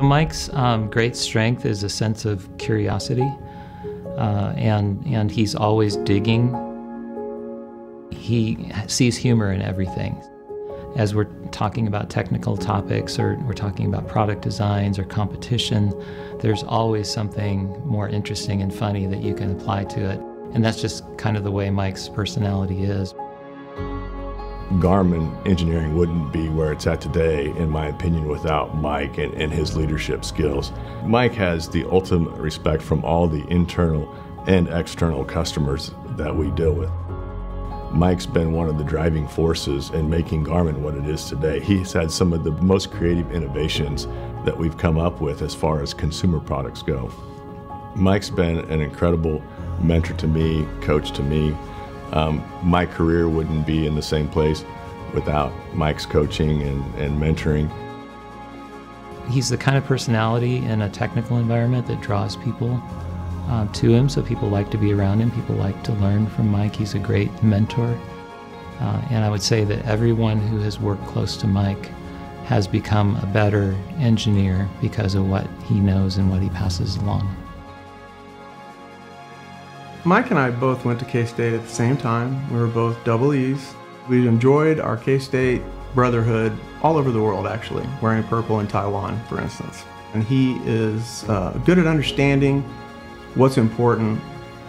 Mike's um, great strength is a sense of curiosity, uh, and and he's always digging. He sees humor in everything. As we're talking about technical topics, or we're talking about product designs or competition, there's always something more interesting and funny that you can apply to it, and that's just kind of the way Mike's personality is. Garmin engineering wouldn't be where it's at today, in my opinion, without Mike and, and, his leadership skills. Mike has the ultimate respect from all the internal and external customers that we deal with. Mike's been one of the driving forces in making Garmin what it is today. He's had some of the most creative innovations that we've come up with as far as consumer products go. Mike's been an incredible mentor to me, coach to me, um, my career wouldn't be in the same place without Mike's coaching and, and mentoring. He's the kind of personality in a technical environment that draws people uh, to him, so people like to be around him. People like to learn from Mike. He's a great mentor. Uh, and I would say that everyone who has worked close to Mike has become a better engineer because of what he knows and what he passes along. Mike and I both went to K-State at the same time. We were both double E's. We enjoyed our K-State brotherhood all over the world, actually, wearing purple in Taiwan, for instance. And he is uh, good at understanding what's important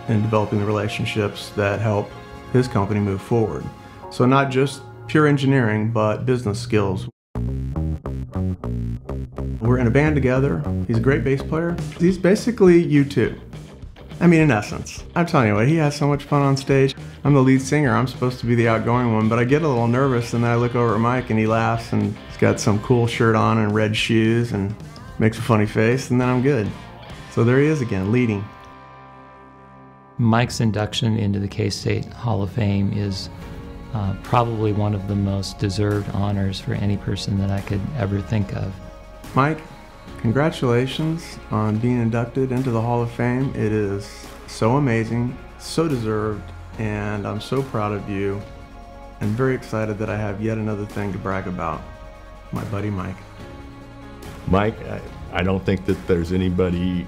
in developing the relationships that help his company move forward. So not just pure engineering, but business skills. We're in a band together. He's a great bass player. He's basically U2. I mean, in essence, I'm telling you what, he has so much fun on stage. I'm the lead singer, I'm supposed to be the outgoing one, but I get a little nervous and then I look over at Mike and he laughs and he's got some cool shirt on and red shoes and makes a funny face and then I'm good. So there he is again, leading. Mike's induction into the K State Hall of Fame is uh, probably one of the most deserved honors for any person that I could ever think of. Mike, Congratulations on being inducted into the Hall of Fame. It is so amazing, so deserved, and I'm so proud of you and very excited that I have yet another thing to brag about. My buddy Mike. Mike, I, I don't think that there's anybody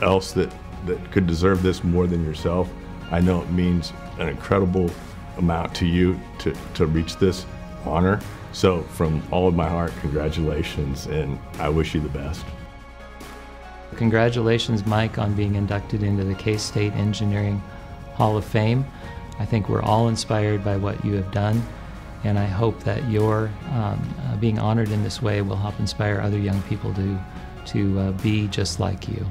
else that, that could deserve this more than yourself. I know it means an incredible amount to you to, to reach this honor. So, from all of my heart, congratulations, and I wish you the best. Congratulations, Mike, on being inducted into the K State Engineering Hall of Fame. I think we're all inspired by what you have done, and I hope that your um, uh, being honored in this way will help inspire other young people to, to uh, be just like you.